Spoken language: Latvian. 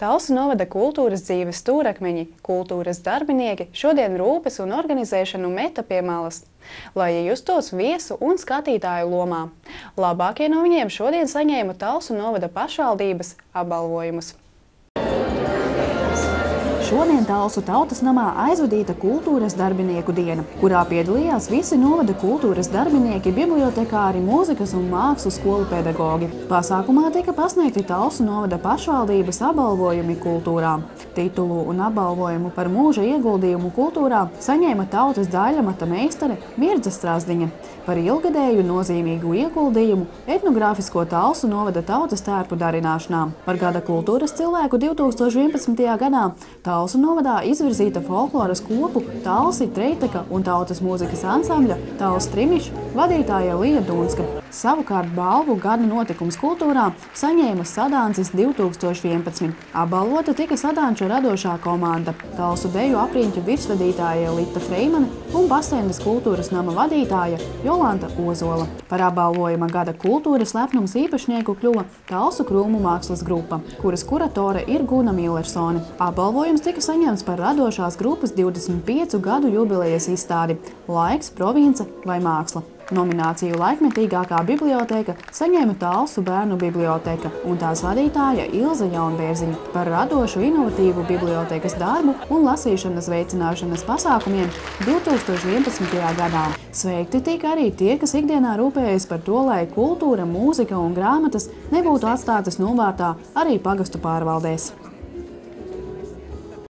Talsu novada kultūras dzīves stūrakmeņi, kultūras darbinieki šodien rūpes un organizēšanu meta pie malas, lai justos viesu un skatītāju lomā. Labākie no viņiem šodien saņēma Talsu novada pašvaldības apbalvojumus. Šodien Talsu tautas namā aizvadīta kultūras darbinieku diena, kurā piedalījās visi novada kultūras darbinieki, bibliotekāri, mūzikas un mākslu skolu pedagogi. Pasākumā tika pasniegti Talsu novada pašvaldības apbalvojumi kultūrā. Titulu un apbalvojumu par mūža ieguldījumu kultūrā saņēma tautas daļamata meistare Mirdza Strasdiņa par ilgadēju nozīmīgu ieguldījumu etnogrāfisko Talsu novada tautas tērpu darināšanā. Par gada kultūras cilvēku 2011. gadā Talsu novadā izvirzīta folkloras kopu Talsi Treiteka un tautas mūzikas ansambļa Tals Trimišs vadītāja Lija Dunska. Savukārt balvu gada notikums kultūrā saņēma Sadāncis 2011. Apbalvota tika Sadānča radošā komanda, Talsu deju apriņķa virsvadītāja Lita Freimane un Pastendas kultūras nama vadītāja Jolanta Ozola. Par apbalvojuma gada kultūras lepnums īpašnieku kļuva Talsu krūmu mākslas grupa, kuras kuratore ir Guna Millersone. Apbalvojums tika saņemts par radošās grupas 25 gadu jubilejas izstādi Laiks, province vai māksla. Nomināciju laikmetīgākā biblioteka saņēma Talsu bērnu biblioteka un tās vadītāja Ilza Jaunbērziņa par radošu inovatīvu bibliotekas darbu un lasīšanas veicināšanas pasākumiem 2011. gadā. Sveikti tika arī tie, kas ikdienā rūpējas par to, lai kultūra, mūzika un grāmatas nebūtu atstātas novārtā arī pagastu pārvaldēs.